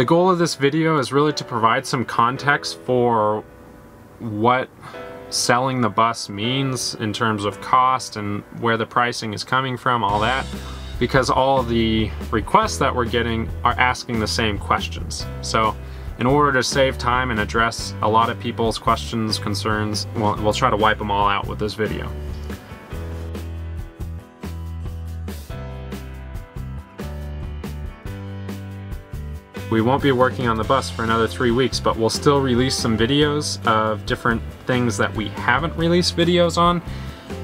The goal of this video is really to provide some context for what selling the bus means in terms of cost and where the pricing is coming from, all that, because all the requests that we're getting are asking the same questions. So in order to save time and address a lot of people's questions, concerns, we'll, we'll try to wipe them all out with this video. We won't be working on the bus for another three weeks, but we'll still release some videos of different things that we haven't released videos on.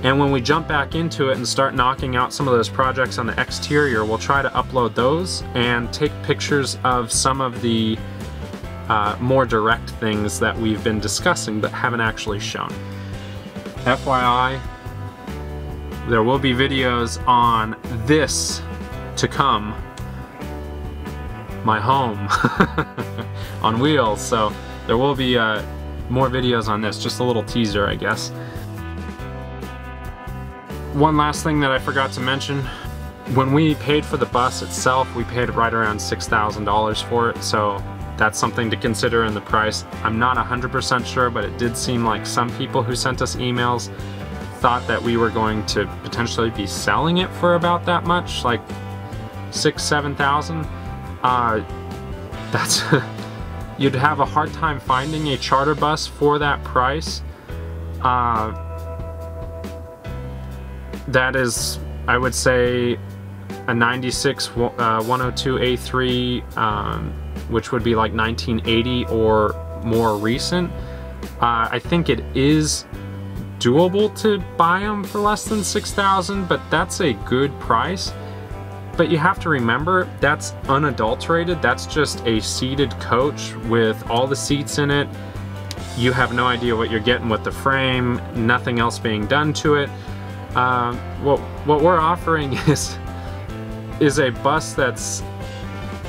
And when we jump back into it and start knocking out some of those projects on the exterior, we'll try to upload those and take pictures of some of the uh, more direct things that we've been discussing but haven't actually shown. FYI, there will be videos on this to come my home on wheels. So there will be uh, more videos on this, just a little teaser, I guess. One last thing that I forgot to mention, when we paid for the bus itself, we paid right around $6,000 for it, so that's something to consider in the price. I'm not 100% sure, but it did seem like some people who sent us emails thought that we were going to potentially be selling it for about that much, like six, seven thousand. Uh, that's you'd have a hard time finding a charter bus for that price. Uh, that is, I would say, a 96 uh, 102A3, um, which would be like 1980 or more recent. Uh, I think it is doable to buy them for less than 6,000, but that's a good price. But you have to remember, that's unadulterated. That's just a seated coach with all the seats in it. You have no idea what you're getting with the frame, nothing else being done to it. Um, what, what we're offering is, is a bus that's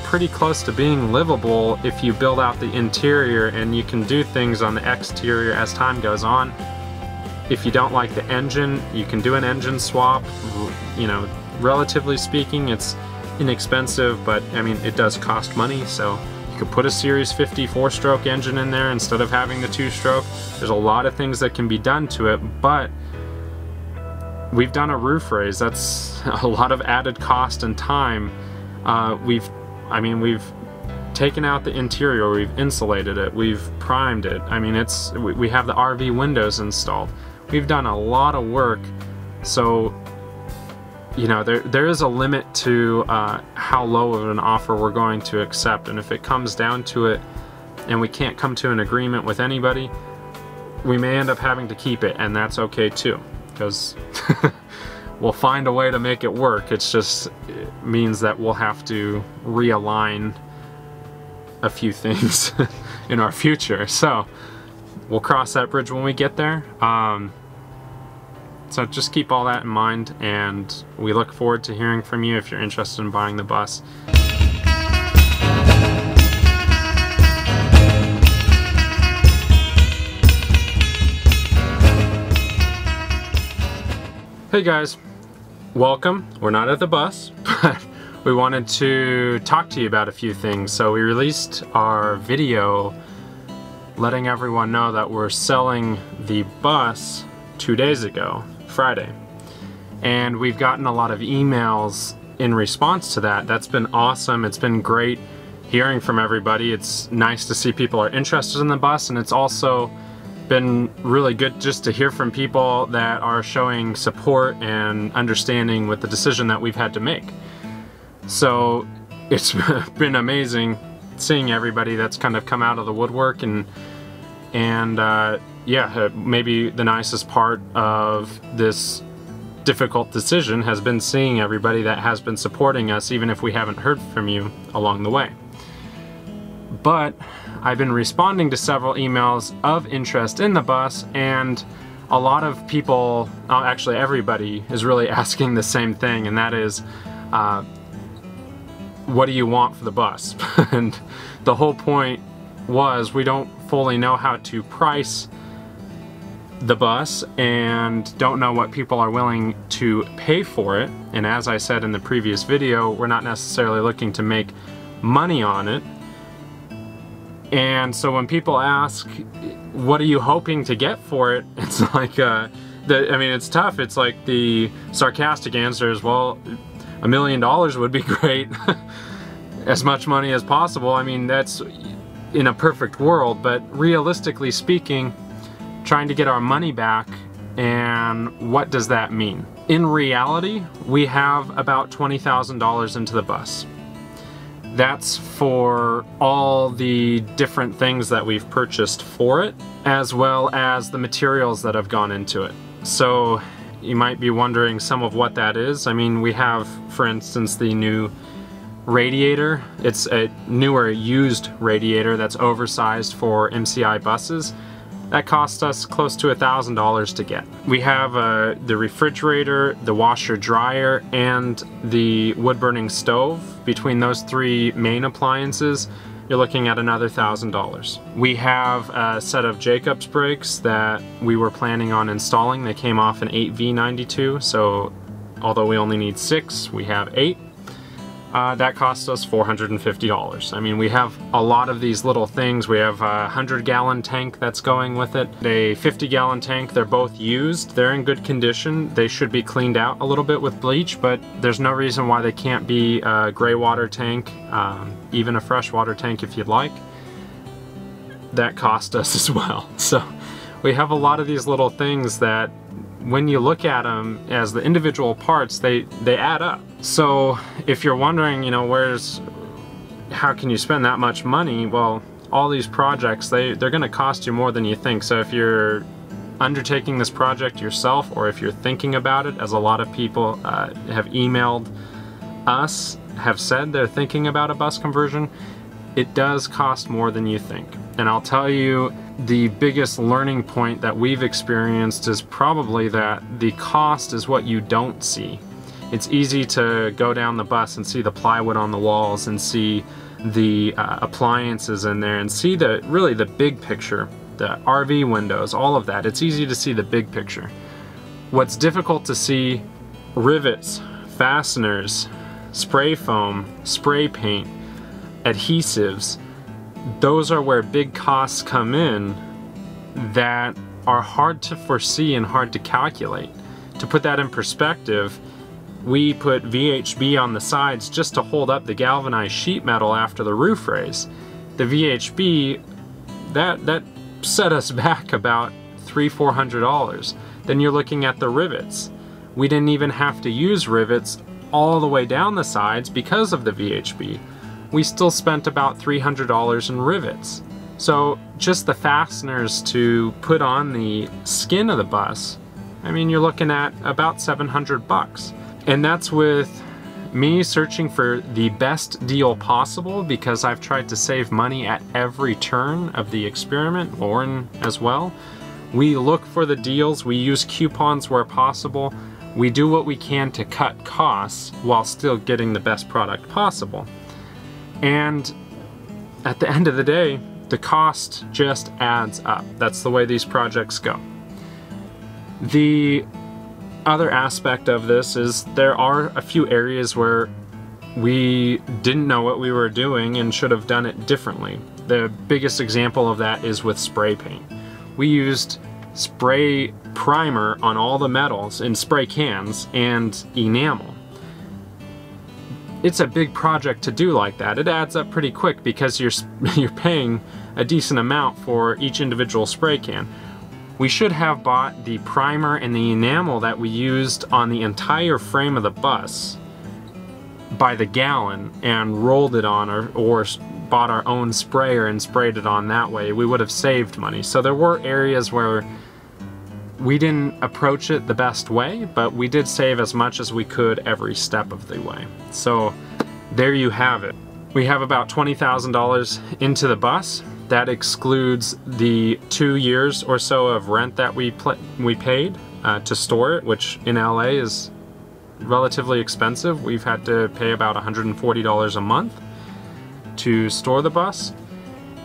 pretty close to being livable if you build out the interior and you can do things on the exterior as time goes on. If you don't like the engine, you can do an engine swap, you know, relatively speaking, it's inexpensive, but I mean, it does cost money, so you could put a Series 50 four-stroke engine in there instead of having the two-stroke. There's a lot of things that can be done to it, but we've done a roof raise. That's a lot of added cost and time. Uh, we've, I mean, we've taken out the interior, we've insulated it, we've primed it. I mean, it's we have the RV windows installed. We've done a lot of work, so you know, there there is a limit to uh, how low of an offer we're going to accept, and if it comes down to it, and we can't come to an agreement with anybody, we may end up having to keep it, and that's okay too, because we'll find a way to make it work. It's just it means that we'll have to realign a few things in our future. So we'll cross that bridge when we get there. Um, so just keep all that in mind and we look forward to hearing from you if you're interested in buying the bus. Hey guys, welcome. We're not at the bus, but we wanted to talk to you about a few things. So we released our video letting everyone know that we're selling the bus two days ago. Friday. And we've gotten a lot of emails in response to that. That's been awesome. It's been great hearing from everybody. It's nice to see people are interested in the bus and it's also been really good just to hear from people that are showing support and understanding with the decision that we've had to make. So it's been amazing seeing everybody that's kind of come out of the woodwork and and uh, yeah, uh, maybe the nicest part of this difficult decision has been seeing everybody that has been supporting us, even if we haven't heard from you along the way. But I've been responding to several emails of interest in the bus, and a lot of people, oh, actually everybody, is really asking the same thing, and that is, uh, what do you want for the bus? and the whole point was we don't fully know how to price the bus and don't know what people are willing to pay for it. And as I said in the previous video, we're not necessarily looking to make money on it. And so when people ask, what are you hoping to get for it? It's like, uh, the, I mean, it's tough. It's like the sarcastic answer is, well, a million dollars would be great. as much money as possible. I mean, that's in a perfect world, but realistically speaking, trying to get our money back, and what does that mean? In reality, we have about $20,000 into the bus. That's for all the different things that we've purchased for it, as well as the materials that have gone into it. So you might be wondering some of what that is. I mean, we have, for instance, the new radiator. It's a newer used radiator that's oversized for MCI buses. That cost us close to a thousand dollars to get. We have uh, the refrigerator, the washer dryer, and the wood burning stove. Between those three main appliances, you're looking at another thousand dollars. We have a set of Jacobs brakes that we were planning on installing. They came off an 8V92, so although we only need six, we have eight uh, that cost us $450. I mean, we have a lot of these little things. We have a 100 gallon tank that's going with it, a 50 gallon tank. They're both used. They're in good condition. They should be cleaned out a little bit with bleach, but there's no reason why they can't be a gray water tank, um, even a freshwater tank if you'd like. That cost us as well. So we have a lot of these little things that when you look at them as the individual parts, they, they add up. So if you're wondering, you know, where's, how can you spend that much money? Well, all these projects, they, they're gonna cost you more than you think. So if you're undertaking this project yourself, or if you're thinking about it, as a lot of people uh, have emailed us, have said they're thinking about a bus conversion, it does cost more than you think. And I'll tell you, the biggest learning point that we've experienced is probably that the cost is what you don't see. It's easy to go down the bus and see the plywood on the walls and see the uh, appliances in there and see the really the big picture, the RV windows, all of that. It's easy to see the big picture. What's difficult to see, rivets, fasteners, spray foam, spray paint, adhesives, those are where big costs come in that are hard to foresee and hard to calculate. To put that in perspective, we put VHB on the sides just to hold up the galvanized sheet metal after the roof raise. The VHB, that, that set us back about three, four hundred dollars. Then you're looking at the rivets. We didn't even have to use rivets all the way down the sides because of the VHB we still spent about $300 in rivets. So just the fasteners to put on the skin of the bus, I mean, you're looking at about 700 bucks. And that's with me searching for the best deal possible because I've tried to save money at every turn of the experiment, Lauren as well. We look for the deals, we use coupons where possible, we do what we can to cut costs while still getting the best product possible. And at the end of the day, the cost just adds up. That's the way these projects go. The other aspect of this is there are a few areas where we didn't know what we were doing and should have done it differently. The biggest example of that is with spray paint. We used spray primer on all the metals in spray cans and enamel it's a big project to do like that. It adds up pretty quick because you're, you're paying a decent amount for each individual spray can. We should have bought the primer and the enamel that we used on the entire frame of the bus by the gallon and rolled it on or, or bought our own sprayer and sprayed it on that way. We would have saved money. So there were areas where we didn't approach it the best way, but we did save as much as we could every step of the way. So there you have it. We have about $20,000 into the bus. That excludes the two years or so of rent that we we paid uh, to store it, which in LA is relatively expensive. We've had to pay about $140 a month to store the bus.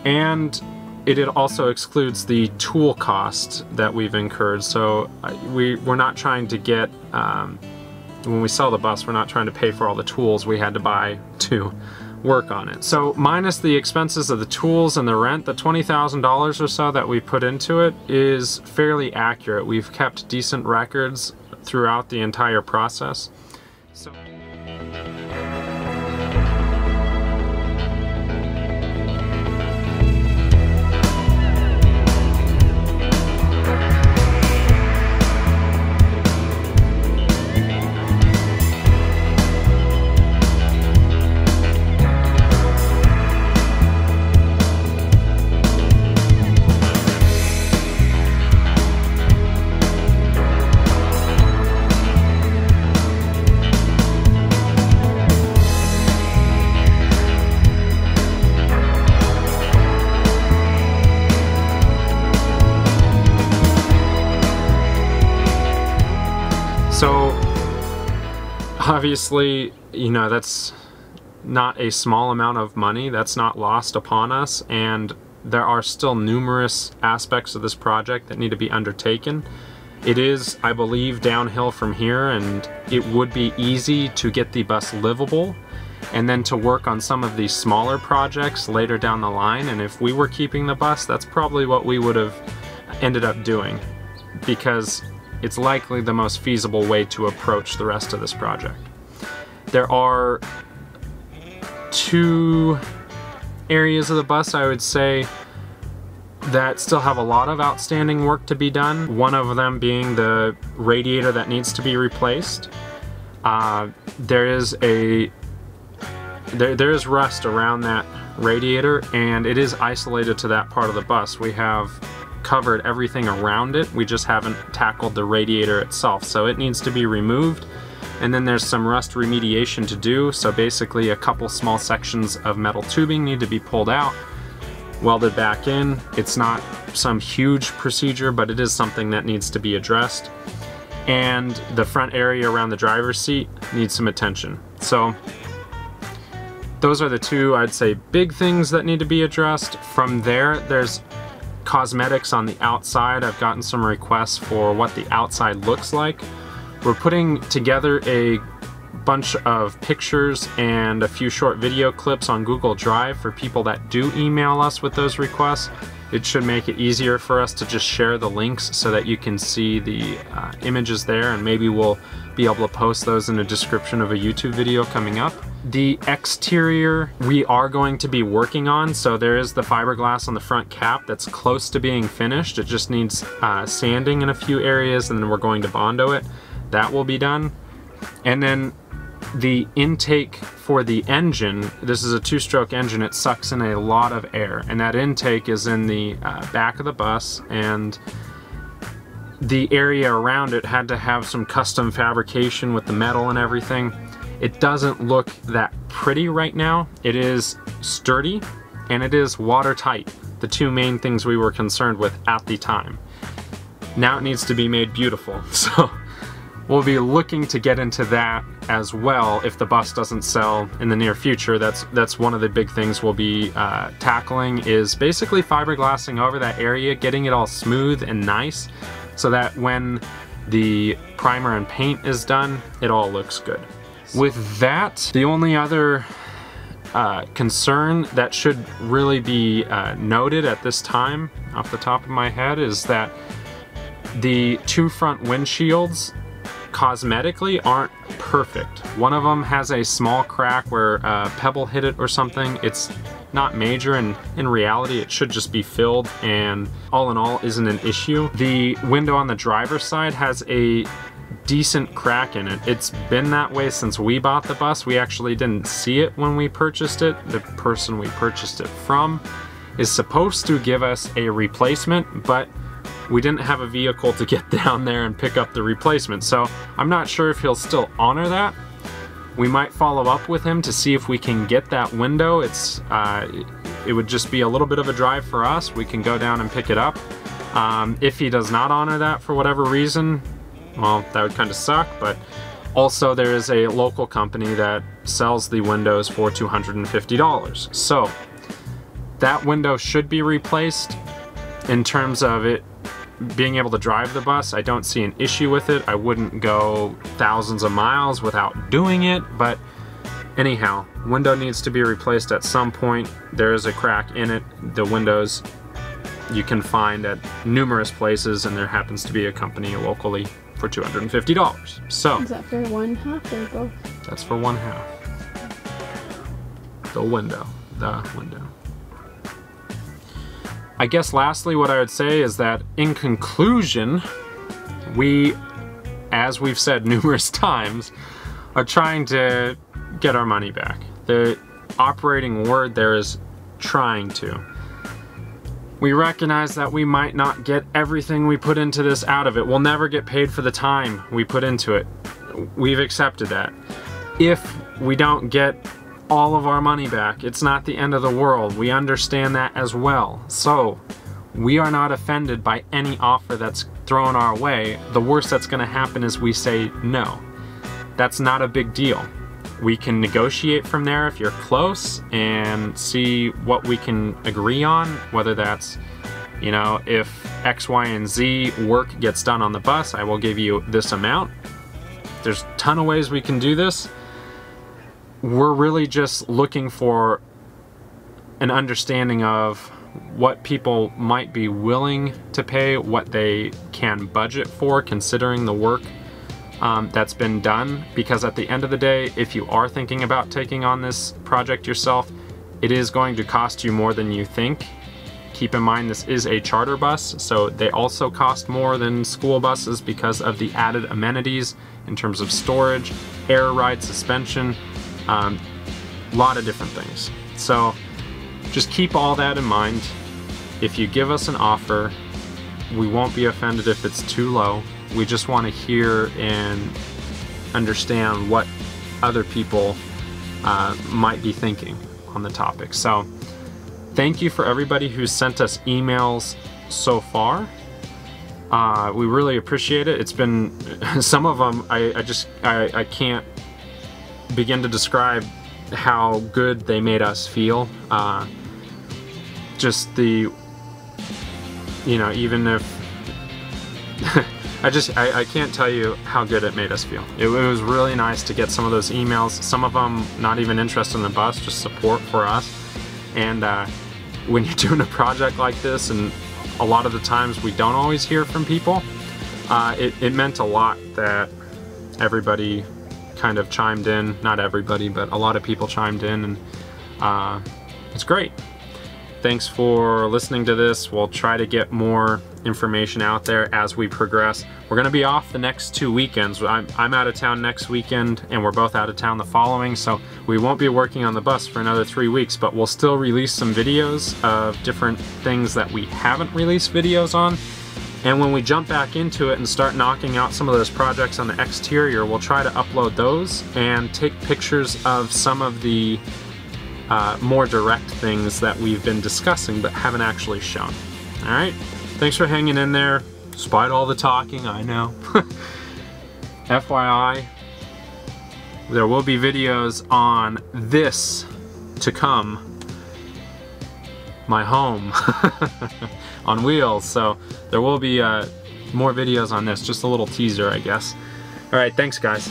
And it also excludes the tool cost that we've incurred. So we, we're not trying to get, um, when we sell the bus, we're not trying to pay for all the tools we had to buy to work on it. So minus the expenses of the tools and the rent, the $20,000 or so that we put into it is fairly accurate. We've kept decent records throughout the entire process. So obviously, you know, that's not a small amount of money. That's not lost upon us. And there are still numerous aspects of this project that need to be undertaken. It is, I believe, downhill from here, and it would be easy to get the bus livable and then to work on some of these smaller projects later down the line. And if we were keeping the bus, that's probably what we would have ended up doing because it's likely the most feasible way to approach the rest of this project. There are two areas of the bus I would say that still have a lot of outstanding work to be done. One of them being the radiator that needs to be replaced. Uh, there is a there, there is rust around that radiator and it is isolated to that part of the bus. We have covered everything around it. We just haven't tackled the radiator itself. So it needs to be removed. And then there's some rust remediation to do. So basically a couple small sections of metal tubing need to be pulled out, welded back in. It's not some huge procedure, but it is something that needs to be addressed. And the front area around the driver's seat needs some attention. So those are the two, I'd say, big things that need to be addressed. From there, there's cosmetics on the outside. I've gotten some requests for what the outside looks like. We're putting together a bunch of pictures and a few short video clips on Google Drive for people that do email us with those requests. It should make it easier for us to just share the links so that you can see the uh, images there and maybe we'll be able to post those in a description of a YouTube video coming up. The exterior we are going to be working on, so there is the fiberglass on the front cap that's close to being finished. It just needs uh, sanding in a few areas and then we're going to Bondo it. That will be done. And then the intake for the engine, this is a two-stroke engine, it sucks in a lot of air, and that intake is in the uh, back of the bus, and the area around it had to have some custom fabrication with the metal and everything. It doesn't look that pretty right now. It is sturdy, and it is watertight, the two main things we were concerned with at the time. Now it needs to be made beautiful, so We'll be looking to get into that as well if the bus doesn't sell in the near future. That's that's one of the big things we'll be uh, tackling is basically fiberglassing over that area, getting it all smooth and nice so that when the primer and paint is done, it all looks good. With that, the only other uh, concern that should really be uh, noted at this time off the top of my head is that the two front windshields cosmetically aren't perfect. One of them has a small crack where a pebble hit it or something. It's not major and in reality it should just be filled and all in all isn't an issue. The window on the driver's side has a decent crack in it. It's been that way since we bought the bus. We actually didn't see it when we purchased it. The person we purchased it from is supposed to give us a replacement, but we didn't have a vehicle to get down there and pick up the replacement. So I'm not sure if he'll still honor that. We might follow up with him to see if we can get that window. It's uh, It would just be a little bit of a drive for us. We can go down and pick it up. Um, if he does not honor that for whatever reason, well, that would kind of suck, but also there is a local company that sells the windows for $250. So that window should be replaced in terms of it being able to drive the bus, I don't see an issue with it. I wouldn't go thousands of miles without doing it, but Anyhow, window needs to be replaced at some point. There is a crack in it. The windows you can find at numerous places, and there happens to be a company locally for $250. So Is that for one half or both? that's for one half. The window. The window. I guess lastly, what I would say is that in conclusion, we, as we've said numerous times, are trying to get our money back. The operating word there is trying to. We recognize that we might not get everything we put into this out of it. We'll never get paid for the time we put into it. We've accepted that. If we don't get all of our money back, it's not the end of the world. We understand that as well. So, we are not offended by any offer that's thrown our way. The worst that's going to happen is we say no. That's not a big deal. We can negotiate from there if you're close and see what we can agree on, whether that's, you know, if X, Y, and Z work gets done on the bus, I will give you this amount. There's a ton of ways we can do this. We're really just looking for an understanding of what people might be willing to pay, what they can budget for, considering the work um, that's been done. Because at the end of the day, if you are thinking about taking on this project yourself, it is going to cost you more than you think. Keep in mind this is a charter bus, so they also cost more than school buses because of the added amenities in terms of storage, air ride suspension, a um, lot of different things. So just keep all that in mind. If you give us an offer, we won't be offended if it's too low. We just want to hear and understand what other people uh, might be thinking on the topic. So, thank you for everybody who's sent us emails so far. Uh, we really appreciate it. It's been some of them. I, I just I, I can't begin to describe how good they made us feel. Uh, just the you know even if I just I, I, can't tell you how good it made us feel. It, it, was really nice to get some of those emails. Some of them not even interested in the bus, just support for us. And uh, when you're doing a project like this, and a lot of the times we don't always hear from people, uh, it, it meant a lot that everybody kind of chimed in. Not everybody, but a lot of people chimed in, and uh, it's great. Thanks for listening to this. We'll try to get more information out there as we progress. We're going to be off the next two weekends. I'm, I'm out of town next weekend, and we're both out of town the following, so we won't be working on the bus for another three weeks, but we'll still release some videos of different things that we haven't released videos on. And when we jump back into it and start knocking out some of those projects on the exterior, we'll try to upload those and take pictures of some of the uh, more direct things that we've been discussing but haven't actually shown. All right, thanks for hanging in there. Despite all the talking, I know. FYI, there will be videos on this to come. My home on wheels. So there will be uh, more videos on this. Just a little teaser, I guess. All right, thanks, guys.